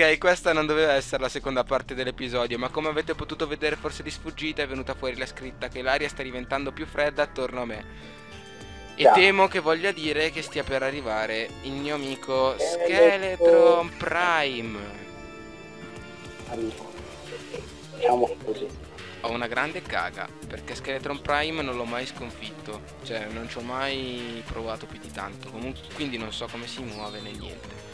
Ok, questa non doveva essere la seconda parte dell'episodio, ma come avete potuto vedere forse di sfuggita è venuta fuori la scritta che l'aria sta diventando più fredda attorno a me. E Ciao. temo che voglia dire che stia per arrivare il mio amico Skeletron Prime. amico. Diciamo così. Ho una grande caga, perché Skeletron Prime non l'ho mai sconfitto, cioè non ci ho mai provato più di tanto, comunque quindi non so come si muove né niente.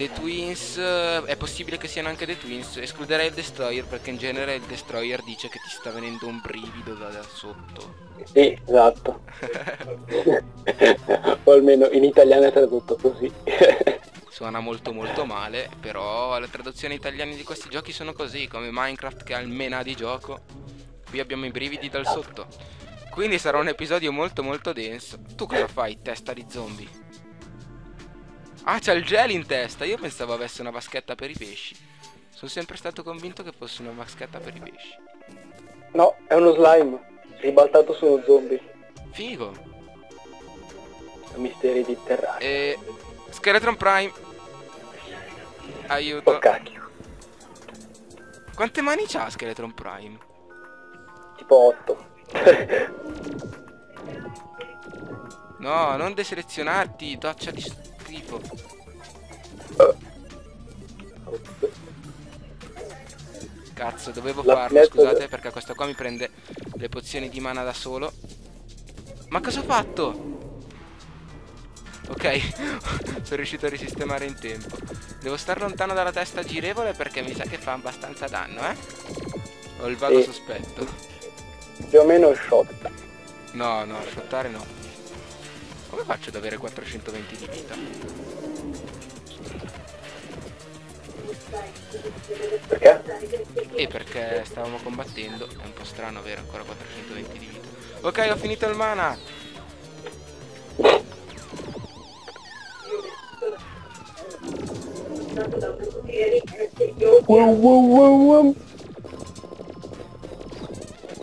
The Twins, eh, è possibile che siano anche The Twins, escluderei il Destroyer perché in genere il Destroyer dice che ti sta venendo un brivido da, da sotto. Sì, esatto. o almeno in italiano è tradotto così. Suona molto molto male, però le traduzioni italiane di questi giochi sono così, come Minecraft che ha il mena di gioco. Qui abbiamo i brividi dal sotto. Quindi sarà un episodio molto molto denso. Tu cosa fai, testa di zombie? Ah, c'ha il gel in testa. Io pensavo avesse una vaschetta per i pesci. Sono sempre stato convinto che fosse una vaschetta per i pesci. no, è uno slime. Ribaltato su uno zombie. Figo. Misteri di terra. E... Skeletron Prime. Aiuto. Oh cacchio. Quante mani c'ha Skeletron Prime? Tipo 8. No, non deselezionarti, doccia di schifo. Cazzo, dovevo La farlo, scusate, perché questo qua mi prende le pozioni di mana da solo. Ma cosa ho fatto? Ok, sono riuscito a risistemare in tempo. Devo stare lontano dalla testa girevole perché mi sa che fa abbastanza danno, eh? Ho il vago Sì. sospetto. Più o meno shot. No, no, shottare no. Come faccio ad avere 420 di vita? Perché? E perché stavamo combattendo, è un po' strano avere ancora 420 di vita. Ok, ho finito il mana. Wow, wow, wow, wow.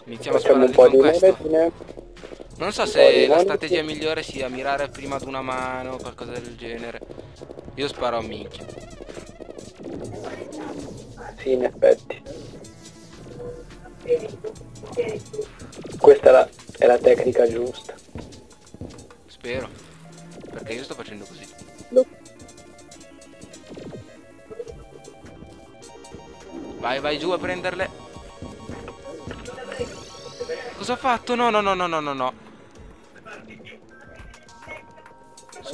Iniziamo a Facciamo un sparare po' con di questo. Non so se la monete. strategia migliore sia mirare prima ad una mano o qualcosa del genere. Io sparo a minchia. Sì, in effetti. Questa è la, è la tecnica giusta. Spero. Perché io sto facendo così. Vai, vai giù a prenderle. Cosa ho fatto? No, no, no, no, no, no, no.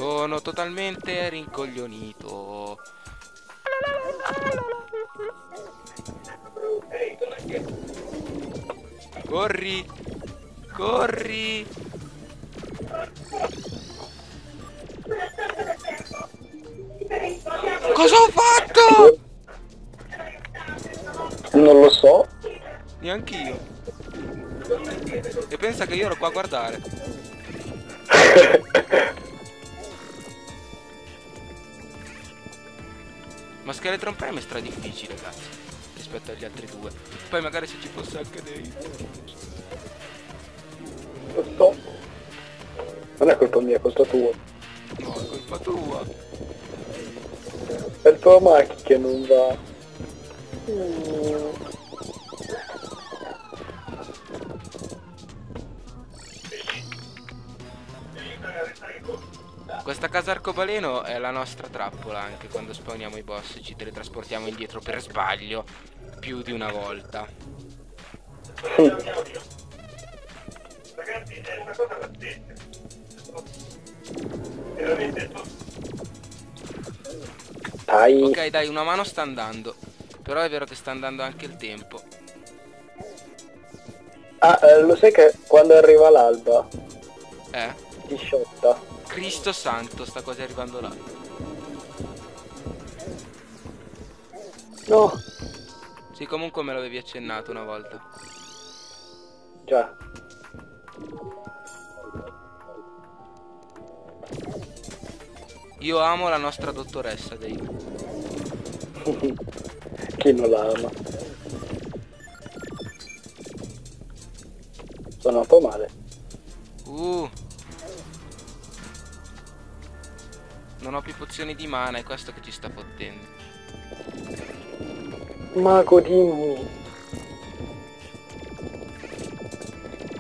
Sono totalmente rincoglionito. Corri! Corri! Cosa ho fatto? Non lo so. Neanch'io. E pensa che io ero qua a guardare. Ma Skeletron Prime è stra difficile, cazzo. Rispetto agli altri due. Poi magari se ci fosse anche dei. So. Non è colpa mia, è colpa tua. No, è colpa tua. È il tuo macchina che non va. Mm. Questa casa arcobaleno è la nostra trappola anche quando spawniamo i boss. Ci teletrasportiamo indietro per sbaglio più di una volta. Dai. Ok, dai, una mano sta andando. Però è vero che sta andando anche il tempo. Ah, eh, lo sai che quando arriva l'alba Eh? ti sciotta? Cristo santo, sta quasi arrivando là. No. Sì, comunque me l'avevi accennato una volta. Già. Io amo la nostra dottoressa Dave. Chi non la ama? Sono un po' male. Uh. Non ho più pozioni di mana, è questo che ci sta fottendo. Mago dimmi.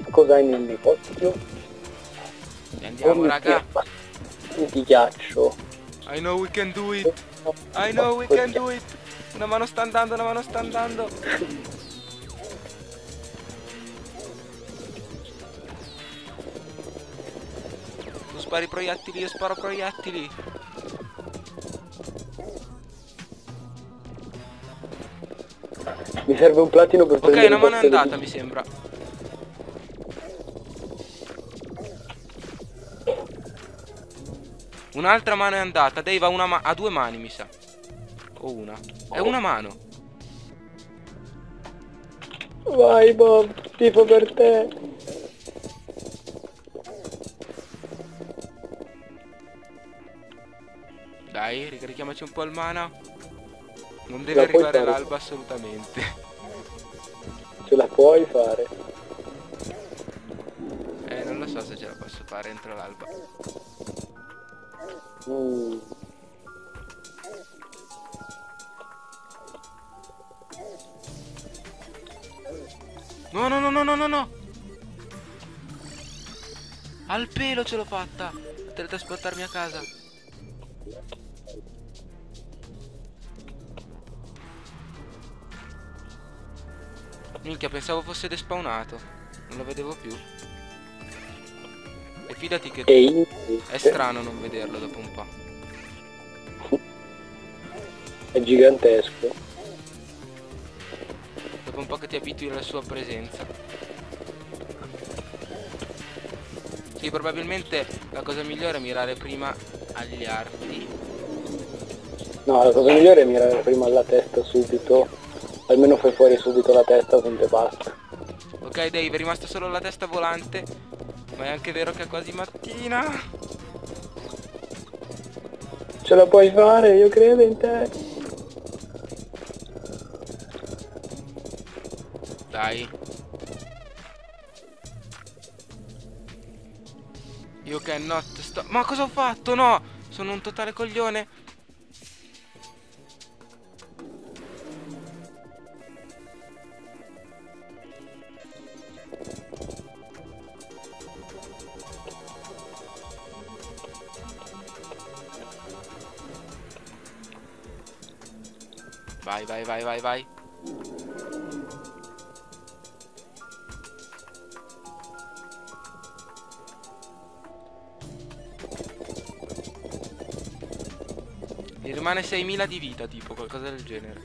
Cos'hai nel negozio? E andiamo, raga. Di ghiaccio. I know we can do it. I know we can do it. Una mano sta andando, una mano sta andando. Tu spari proiettili, io sparo proiettili. Mi serve un platino per Ok, prendere una il mano è andata, di- mi sembra. Un'altra mano è andata. Dave ha, una ma- ha due mani, mi sa. O una. È una mano. Vai Bob, tifo per te. Dai, ricarichiamoci un po' il mana. Non deve arrivare fare. l'alba assolutamente. Ce la puoi fare. Eh, non lo so se ce la posso fare entro l'alba. Mm. No, no, no, no, no, no, no. Al pelo ce l'ho fatta. A teletrasportarmi a casa. Minchia, pensavo fosse despawnato. Non lo vedevo più. E fidati che E invece è strano non vederlo dopo un po'. è gigantesco. Dopo un po' che ti abitui alla sua presenza. Sì, probabilmente la cosa migliore è mirare prima agli arti. No, la cosa migliore è mirare prima alla testa subito. Almeno fai fuori subito la testa, quindi basta. Ok Dave, è rimasta solo la testa volante. Ma è anche vero che è quasi mattina. Ce la puoi fare, io credo in te. Dai. You cannot stop. Ma cosa ho fatto? No! Sono un totale coglione. Vai, vai, vai, vai, vai. Mi rimane 6.000 di vita, tipo, qualcosa del genere.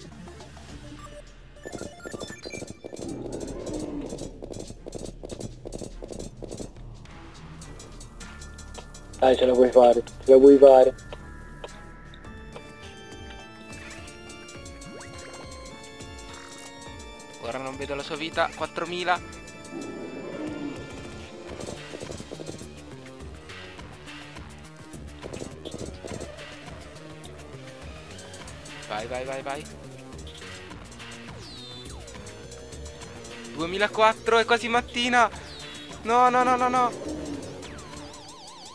Dai, ce la puoi fare, ce la puoi fare. Ora non vedo la sua vita. 4.000. Vai, vai, vai, vai. 2004, è quasi mattina. No, no, no, no, no.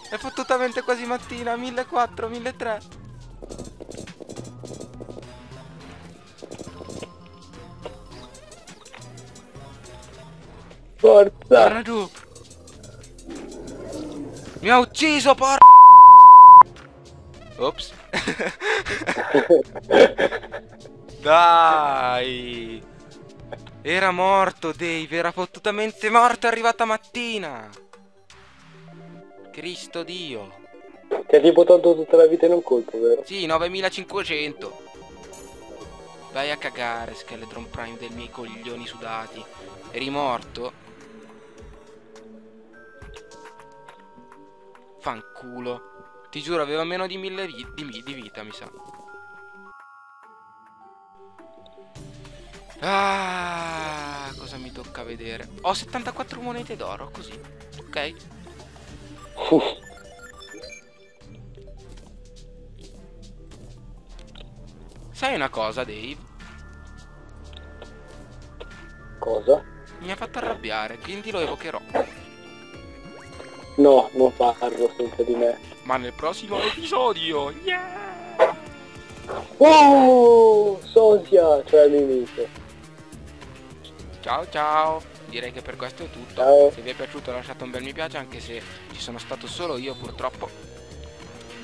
È fottutamente quasi mattina. 1400, 1300. Forza! Torna giù. Mi ha ucciso, por... Ops. Dai. Era morto Dave, era fottutamente morto, è arrivata mattina. Cristo Dio. Ti ha tipo tolto tutta la vita in un colpo, vero? Sì, 9500. Vai a cagare, Skeletron Prime dei miei coglioni sudati. Eri morto? Fanculo. Ti giuro, aveva meno di mille vi- di, di vita, mi sa. Ah, cosa mi tocca vedere? Ho 74 monete d'oro, così. Ok? Sai una cosa, Dave? Cosa? Mi ha fatto arrabbiare, quindi lo evocherò. No, non farlo senza di me. Ma nel prossimo episodio, yeah! Oh, Sosia, cioè Mimito. Ciao ciao, direi che per questo è tutto. Ciao. Se vi è piaciuto lasciate un bel mi piace anche se ci sono stato solo io purtroppo.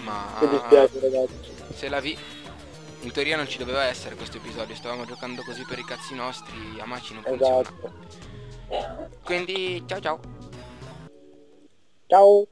Ma Mi dispiace ragazzi. se la vi in teoria non ci doveva essere questo episodio, stavamo giocando così per i cazzi nostri, Amaci non funziona. Esatto. Quindi ciao ciao. Ciao.